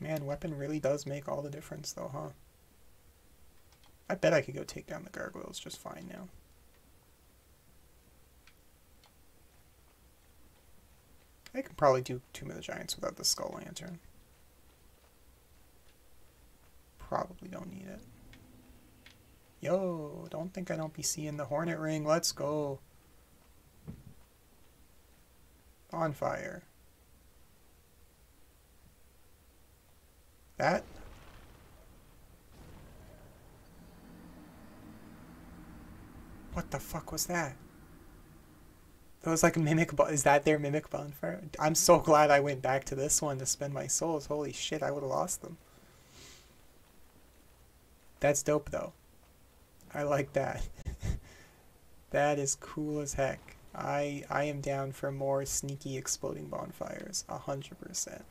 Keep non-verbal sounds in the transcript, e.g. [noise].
Man, weapon really does make all the difference though, huh? I bet I could go take down the gargoyles just fine now. I can probably do Tomb of the Giants without the Skull Lantern. Probably don't need it. Yo, don't think I don't be seeing the Hornet Ring. Let's go. Bonfire. That? What the fuck was that? That was like a mimic. Is that their mimic bonfire? I'm so glad I went back to this one to spend my souls. Holy shit, I would have lost them. That's dope though. I like that. [laughs] that is cool as heck. I I am down for more sneaky exploding bonfires. A hundred percent.